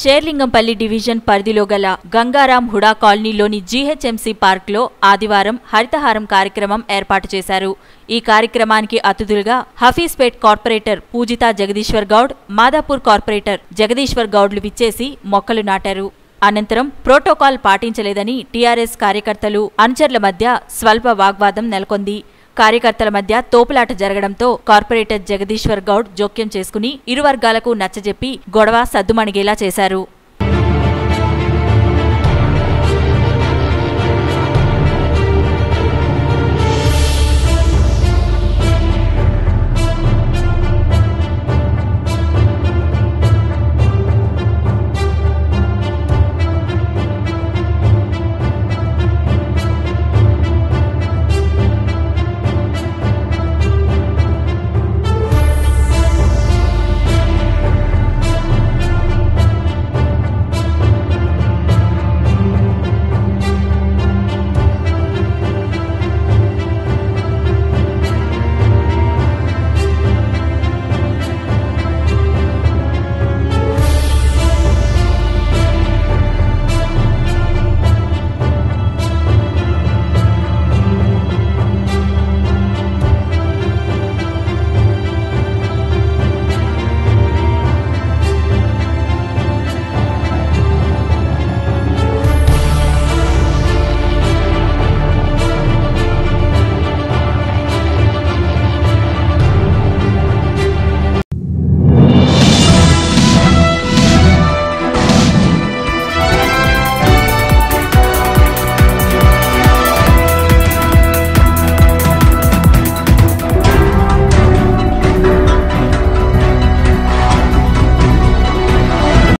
Serilingampally division పరిధిలో గల గంగారాం హుడా కాలనీలోని జీహెచ్ఎంసీ పార్క్లో ఆదివారం హరితహారం కార్యక్రమం ఏర్పాటు చేశారు. ఈ కార్యక్రమానికి అతిథులుగా హఫీజ్పేట్ కార్పొరేటర్ పూజితా జగదీశ్వర్ గౌడ్ మాదాపూర్ కార్పొరేటర్ జగదీశ్వర్ గౌడ్లు విచ్చేసి మొక్కలు నాటారు. అనంతరం ప్రోటోకాల్ పాటించలేదని టీఆర్ఎస్ కార్యకర్తలు అనుచరుల మధ్య స్వల్ప వాగ్వాదం నెలకొంది. కార్యకర్తల మధ్య తోపులాట జరగడంతో కార్పొరేటర్ జగదీశ్వర్ గౌడ్ జోక్యం చేసుకుని ఇరు వర్గాలకు నచ్చజెప్పి గొడవ సద్దుమణిగేలా చేశారు.